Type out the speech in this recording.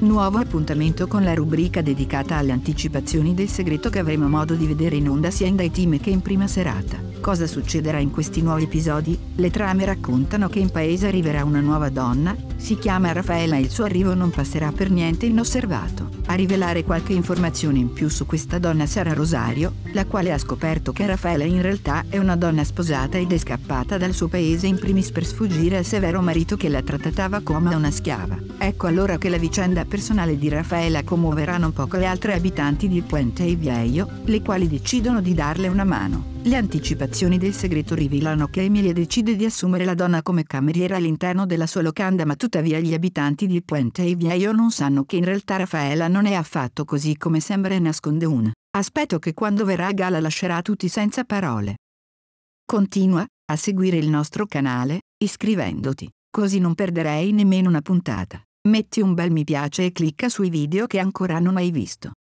Nuovo appuntamento con la rubrica dedicata alle anticipazioni del segreto che avremo modo di vedere in onda sia in dai team che in prima serata. Cosa succederà in questi nuovi episodi? Le trame raccontano che in paese arriverà una nuova donna, si chiama Raffaella e il suo arrivo non passerà per niente inosservato. A rivelare qualche informazione in più su questa donna sarà Rosario, la quale ha scoperto che Raffaella in realtà è una donna sposata ed è scappata dal suo paese in primis per sfuggire al severo marito che la trattava come una schiava. Ecco allora che la vicenda personale di Raffaella commuoverà non poco le altre abitanti di Puente e Vieio, le quali decidono di darle una mano. Le anticipazioni del segreto rivelano che Emilia decide di assumere la donna come cameriera all'interno della sua locanda ma tuttavia gli abitanti di Puente e Vieio non sanno che in realtà Raffaella non è affatto così come sembra e nasconde un aspetto che quando verrà a gala lascerà tutti senza parole. Continua a seguire il nostro canale, iscrivendoti, così non perderei nemmeno una puntata. Metti un bel mi piace e clicca sui video che ancora non hai visto.